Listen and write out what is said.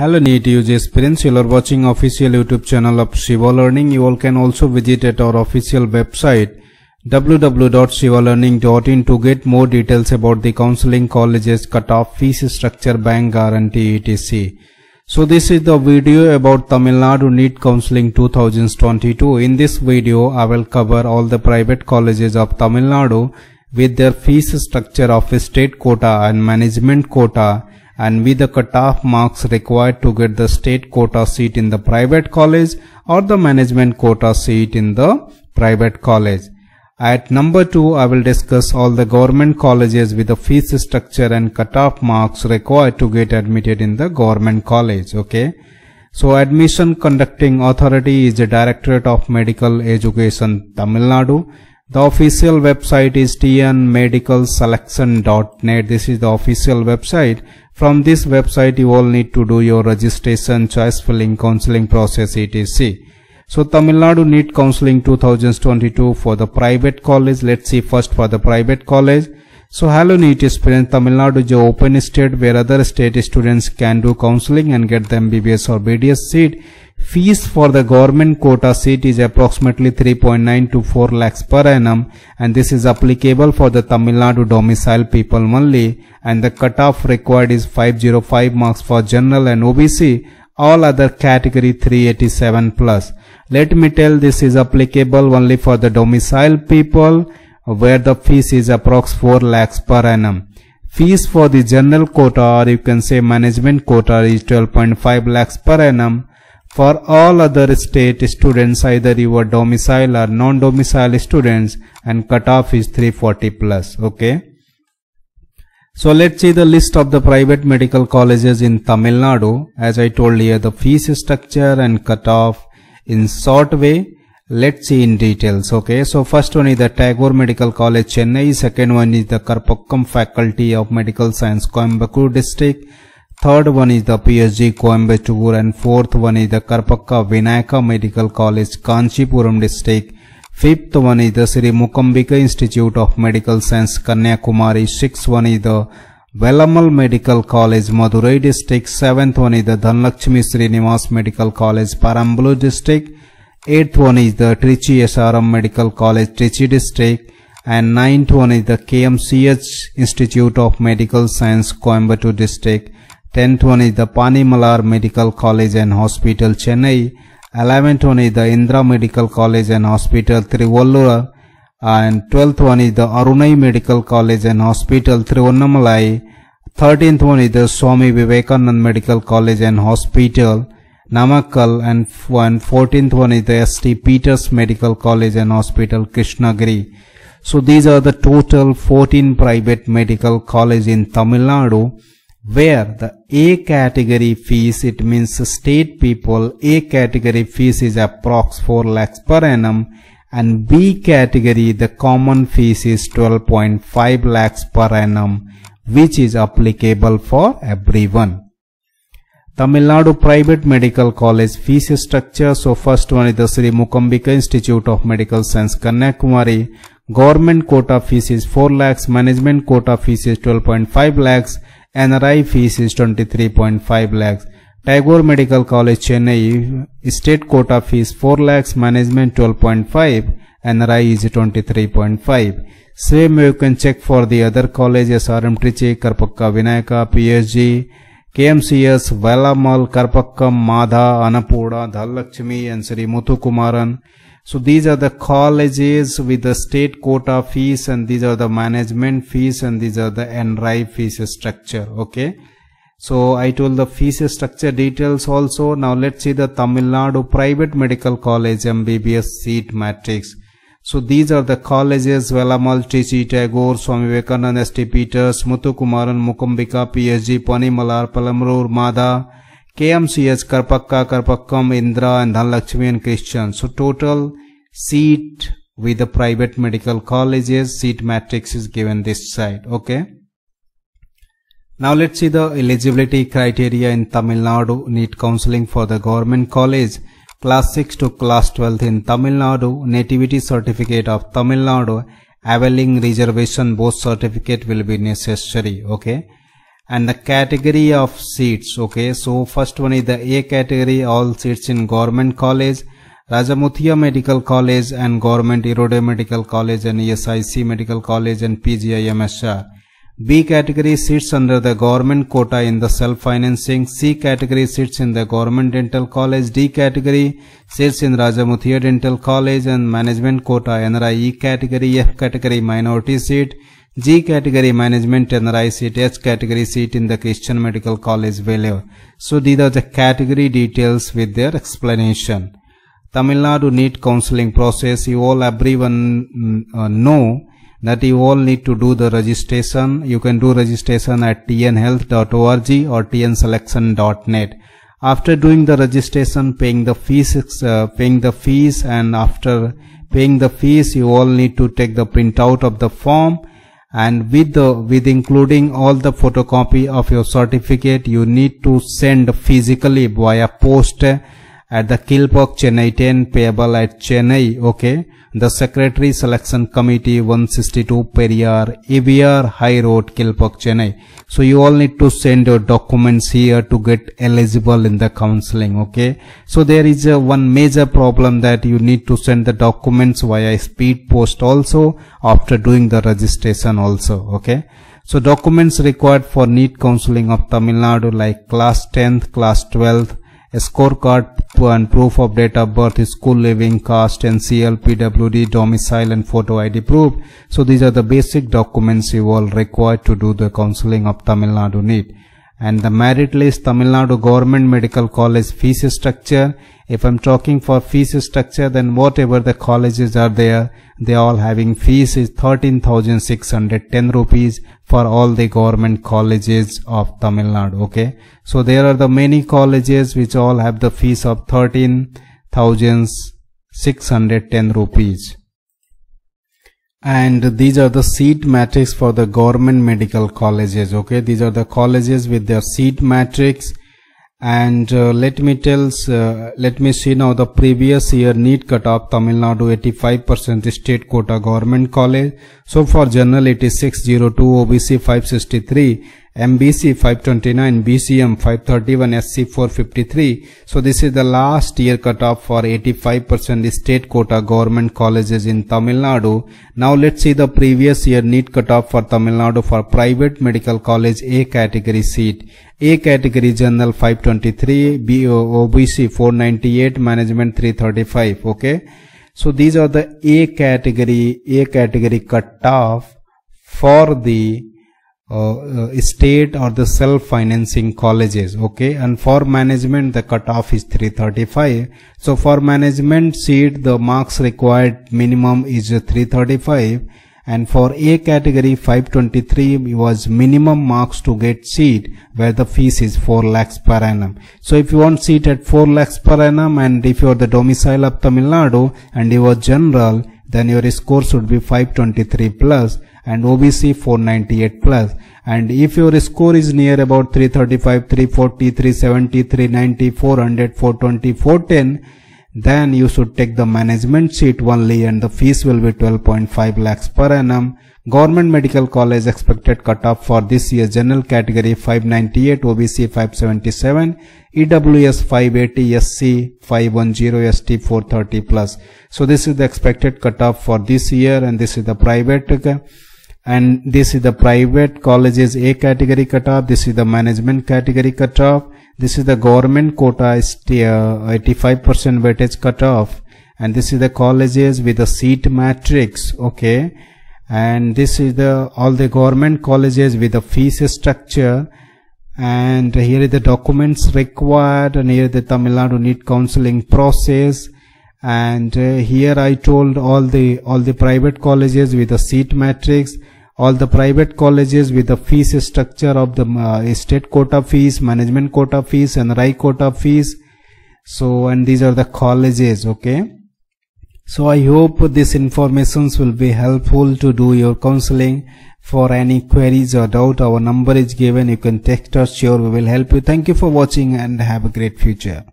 Hello NEET UG aspirants, you are watching official YouTube channel of Shiva Learning. You all can also visit at our official website www.shivalearning.in to get more details about the counseling colleges, cutoff, fees structure, bank guarantee, etc. So this is the video about Tamil Nadu NEET Counseling 2022. In this video, I will cover all the private colleges of Tamil Nadu with their fees structure of state quota and management quota and with the cutoff marks required to get the state quota seat in the private college or the management quota seat in the private college. At number 2, I will discuss all the government colleges with the fees structure and cutoff marks required to get admitted in the government college. Okay. So admission conducting authority is the Directorate of Medical Education Tamil Nadu. The official website is tnmedicalselection.net. This is the official website. From this website, you all need to do your registration, choice filling, counseling process, etc. So Tamil Nadu NEET Counseling 2022 for the private college. Let's see first for the private college. So hello NEET students, Tamil Nadu is open state where other state students can do counseling and get the MBBS or BDS seat. Fees for the government quota seat is approximately 3.9 to 4 lakhs per annum and this is applicable for the Tamil Nadu domicile people only and the cutoff required is 505 marks for general and OBC all other category 387 plus. Let me tell this is applicable only for the domicile people where the fees is approx 4 lakhs per annum. Fees for the general quota or you can say management quota is 12.5 lakhs per annum. For all other state students either you are domicile or non-domicile students and cutoff is 340 plus. Okay. So let's see the list of the private medical colleges in Tamil Nadu. As I told you, the fees structure and cutoff in short way. Let's see in details. Okay. So first one is the Tagore Medical College, Chennai. Second one is the Karpagam Faculty of Medical Science, Coimbatore District. Third one is the PSG Coimbatore and fourth one is the Karpaga Vinayaga Medical College, Kanchipuram District. Fifth one is the Sri Mookambika Institute of Medical Science, Kanyakumari. Sixth one is the Velammal Medical College, Madurai District. Seventh one is the Dhanalakshmi Srinivas Medical College, Perambalur District. Eighth one is the Trichy SRM Medical College, Trichy District. And ninth one is the KMCH Institute of Medical Science, Coimbatore District. Tenth one is the Panimalar Medical College and Hospital, Chennai. 11th one is the Indra Medical College and Hospital Trivallura and 12th one is the Arunai Medical College and Hospital Tiruvannamalai 13th one is the Swami Vivekanand Medical College and Hospital Namakkal and one 14th one is the ST Peters Medical College and Hospital Krishnagiri so these are the total 14 private medical colleges in Tamil Nadu where the A category fees, it means state people, A category fees is approx 4 lakhs per annum and B category the common fees is 12.5 lakhs per annum which is applicable for everyone. Tamil Nadu Private Medical College fees structure. So first one is the Sri Mukambika Institute of Medical Science Kanyakumari. Government quota fees is 4 lakhs, management quota fees is 12.5 lakhs NRI fees is 23.5 lakhs. Tagore Medical College Chennai state quota fees 4 lakhs, management 12.5, NRI is 23.5. Same you can check for the other colleges RM Trichy, Karpakka Vinayaka, PSG, KMCS, Velamal, Karpakkam, Madha, Anapuda, Dhalakshmi and Sri Muthukumaran. So these are the colleges with the state quota fees and these are the management fees and these are the NRI fees structure. Okay. So I told the fees structure details also. Now let's see the Tamil Nadu Private Medical College MBBS seat matrix. So these are the colleges Velammal, Trichy, Tagore, Swami Vivekananda, ST Peters, Muthukumaran, Mookambika, PSG, Panimalar, Palamrur, Madha, KMCH, Karpaga, Karpagam, Indra and Dhanalakshmi and Christian. So total seat with the private medical colleges, seat matrix is given this side. Okay. Now let's see the eligibility criteria in Tamil Nadu NEET counseling for the government college. Class 6 to class 12 in Tamil Nadu, nativity certificate of Tamil Nadu, availing reservation both certificate will be necessary. Okay and the category of seats okay so first one is the a category all seats in government college Rajah Muthiah Medical College and Government Erode Medical College and ESIC Medical College and PGIMSR. B category sits under the government quota in the self-financing. C category sits in the government dental college. D category sits in Rajah Muthiah Dental College and management quota NRI. E category F category minority seat. G category management NRI seat. H category seat in the Christian Medical College Vellore. So these are the category details with their explanation. Tamil Nadu NEET counseling process, you all everyone uh, know that you all need to do the registration. You can do registration at tnhealth.org or tnselection.net. After doing the registration, paying the fees, uh, paying the fees and after paying the fees, you all need to take the printout of the form and with the with including all the photocopy of your certificate you need to send physically via post at the Kilpauk Chennai 10 payable at Chennai, okay. The Secretary Selection Committee 162 Periyar, EVR High Road, Kilpauk, Chennai. So you all need to send your documents here to get eligible in the counseling, okay. So there is a one major problem that you need to send the documents via speed post also after doing the registration also, okay. So documents required for NEET counseling of Tamil Nadu like class 10th, class 12th, a scorecard and proof of date of birth, school living, caste, NCL, PWD, domicile and photo ID proof. So these are the basic documents you all require to do the counseling of Tamil Nadu NEET. And the merit list, Tamil Nadu Government Medical College fees structure. If I'm talking for fees structure, then whatever the colleges are there, they all having fees is 13,610 rupees for all the government colleges of Tamil Nadu. Okay. So there are the many colleges which all have the fees of 13,610 rupees. And these are the seat matrix for the government medical colleges. Okay. These are the colleges with their seat matrix and uh, let me tell uh, let me see now the previous year NEET cutoff Tamil Nadu 85% state quota government college so for general it is 602 OBC 563 MBC 529 BCM 531 SC 453 so this is the last year cutoff for 85% state quota government colleges in Tamil Nadu now let's see the previous year NEET cutoff for Tamil Nadu for private medical college A category seat a category general 523, B OBC 498, management 335. Okay. So these are the A category, A category cutoff for the uh, uh, state or the self-financing colleges. Okay. And for management, the cutoff is 335. So for management seat, the marks required minimum is 335 and for A category 523 was minimum marks to get seat where the fees is 4 lakhs per annum. So if you want seat at 4 lakhs per annum and if you are the domicile of Tamil Nadu and you are general then your score should be 523 plus and OBC 498 plus and if your score is near about 335, 340, 370, 390, 400, 420, 410 then you should take the management seat only and the fees will be 12.5 lakhs per annum. Government Medical College expected cutoff for this year general category 598, OBC 577, EWS 580, SC 510, ST 430 plus. So this is the expected cutoff for this year and this is the private and this is the private colleges A category cutoff. This is the management category cutoff this is the government quota is 85% uh, weightage cutoff and this is the colleges with the seat matrix okay? And this is the all the government colleges with the fees structure. And here is the documents required. And here the Tamil Nadu NEET counseling process. And uh, here I told all the all the private colleges with the seat matrix all the private colleges with the fees structure of the uh, state quota fees, management quota fees and RAI quota fees. So, and these are the colleges, okay. So I hope this informations will be helpful to do your counseling. For any queries or doubt, our number is given. You can text us. Sure, we will help you. Thank you for watching and have a great future.